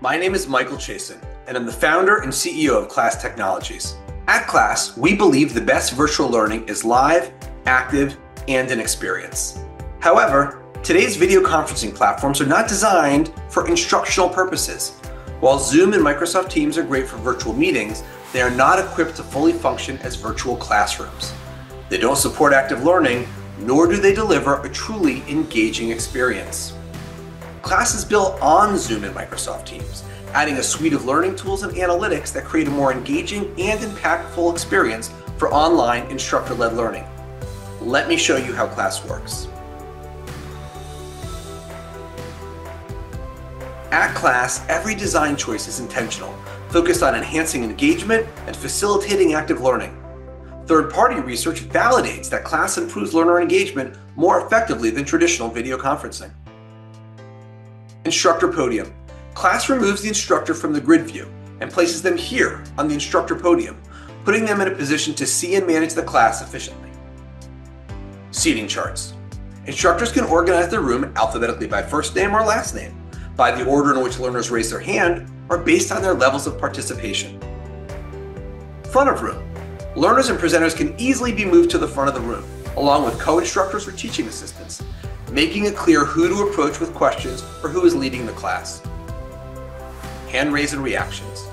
My name is Michael Chasen, and I'm the founder and CEO of Class Technologies. At Class, we believe the best virtual learning is live, active, and an experience. However, today's video conferencing platforms are not designed for instructional purposes. While Zoom and Microsoft Teams are great for virtual meetings, they are not equipped to fully function as virtual classrooms. They don't support active learning, nor do they deliver a truly engaging experience. Class is built on Zoom and Microsoft Teams, adding a suite of learning tools and analytics that create a more engaging and impactful experience for online instructor-led learning. Let me show you how Class works. At Class, every design choice is intentional, focused on enhancing engagement and facilitating active learning. Third-party research validates that Class improves learner engagement more effectively than traditional video conferencing. Instructor Podium. Class removes the instructor from the grid view and places them here on the instructor podium, putting them in a position to see and manage the class efficiently. Seating charts. Instructors can organize their room alphabetically by first name or last name, by the order in which learners raise their hand, or based on their levels of participation. Front of room. Learners and presenters can easily be moved to the front of the room, along with co-instructors or teaching assistants, making it clear who to approach with questions or who is leading the class. Hand raise and reactions.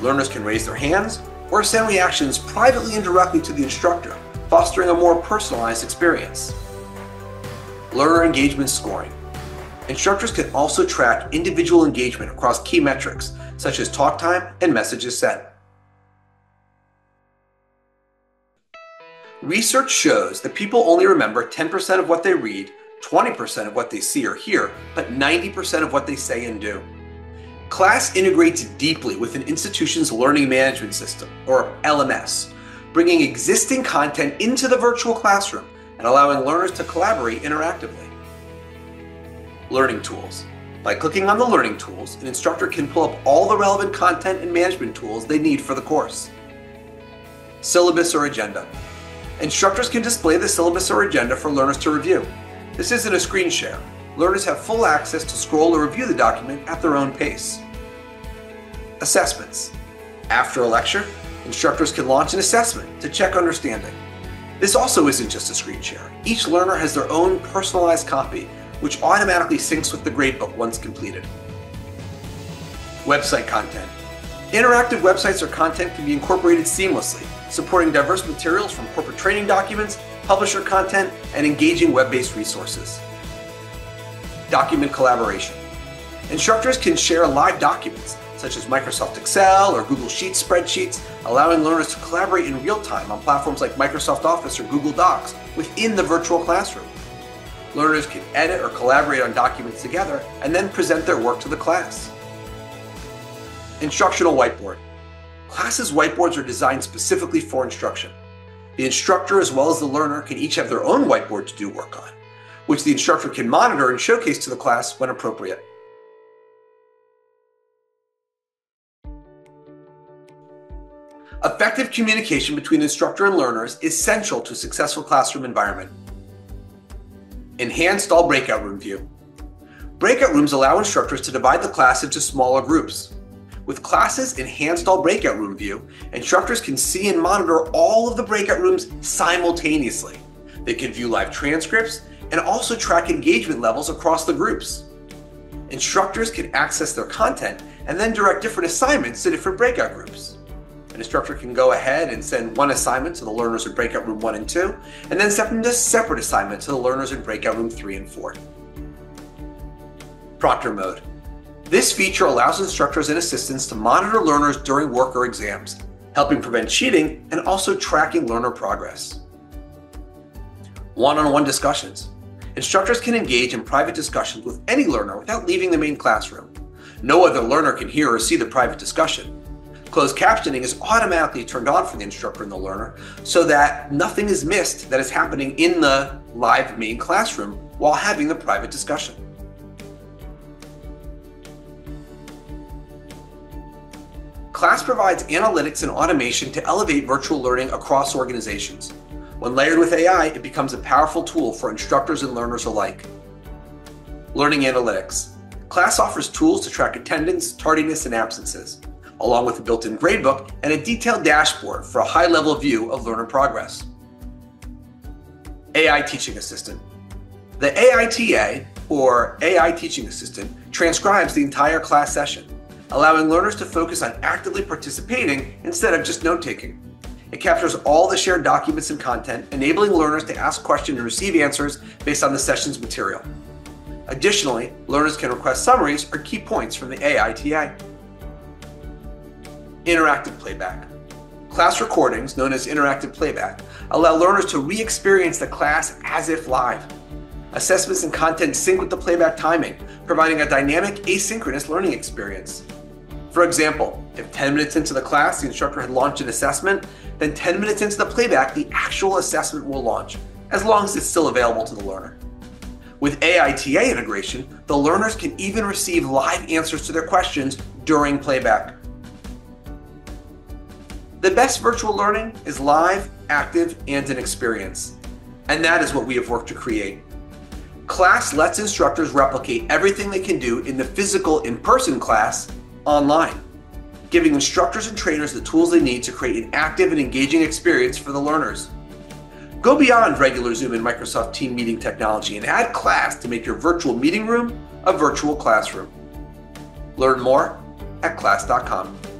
Learners can raise their hands or send reactions privately and directly to the instructor, fostering a more personalized experience. Learner engagement scoring. Instructors can also track individual engagement across key metrics, such as talk time and messages sent. Research shows that people only remember 10% of what they read 20% of what they see or hear, but 90% of what they say and do. Class integrates deeply with an institution's learning management system, or LMS, bringing existing content into the virtual classroom and allowing learners to collaborate interactively. Learning tools. By clicking on the learning tools, an instructor can pull up all the relevant content and management tools they need for the course. Syllabus or agenda. Instructors can display the syllabus or agenda for learners to review, this isn't a screen share. Learners have full access to scroll or review the document at their own pace. Assessments. After a lecture, instructors can launch an assessment to check understanding. This also isn't just a screen share. Each learner has their own personalized copy, which automatically syncs with the gradebook once completed. Website content. Interactive websites or content can be incorporated seamlessly, supporting diverse materials from corporate training documents publisher content, and engaging web-based resources. Document collaboration. Instructors can share live documents, such as Microsoft Excel or Google Sheets spreadsheets, allowing learners to collaborate in real time on platforms like Microsoft Office or Google Docs within the virtual classroom. Learners can edit or collaborate on documents together and then present their work to the class. Instructional whiteboard. Classes whiteboards are designed specifically for instruction. The instructor as well as the learner can each have their own whiteboard to do work on, which the instructor can monitor and showcase to the class when appropriate. Effective communication between instructor and learners is essential to a successful classroom environment. Enhanced all breakout room view. Breakout rooms allow instructors to divide the class into smaller groups. With classes enhanced all breakout room view, instructors can see and monitor all of the breakout rooms simultaneously. They can view live transcripts and also track engagement levels across the groups. Instructors can access their content and then direct different assignments to different breakout groups. An instructor can go ahead and send one assignment to the learners in breakout room 1 and 2, and then send them a separate assignment to the learners in breakout room 3 and 4. Proctor mode. This feature allows instructors and assistants to monitor learners during work or exams, helping prevent cheating and also tracking learner progress. One-on-one discussions. Instructors can engage in private discussions with any learner without leaving the main classroom. No other learner can hear or see the private discussion. Closed captioning is automatically turned on for the instructor and the learner so that nothing is missed that is happening in the live main classroom while having the private discussion. Class provides analytics and automation to elevate virtual learning across organizations. When layered with AI, it becomes a powerful tool for instructors and learners alike. Learning analytics. Class offers tools to track attendance, tardiness, and absences, along with a built in gradebook and a detailed dashboard for a high level view of learner progress. AI Teaching Assistant. The AITA, or AI Teaching Assistant, transcribes the entire class session, allowing learners to focus on actively participating instead of just note taking. It captures all the shared documents and content, enabling learners to ask questions and receive answers based on the session's material. Additionally, learners can request summaries or key points from the AITA. Interactive playback. Class recordings, known as interactive playback, allow learners to re experience the class as if live. Assessments and content sync with the playback timing, providing a dynamic asynchronous learning experience. For example, if 10 minutes into the class the instructor had launched an assessment, then 10 minutes into the playback the actual assessment will launch, as long as it's still available to the learner. With AITA integration, the learners can even receive live answers to their questions during playback. The best virtual learning is live, active, and an experience. And that is what we have worked to create. Class lets instructors replicate everything they can do in the physical in person class online, giving instructors and trainers the tools they need to create an active and engaging experience for the learners. Go beyond regular Zoom and Microsoft Team meeting technology and add class to make your virtual meeting room a virtual classroom. Learn more at class.com.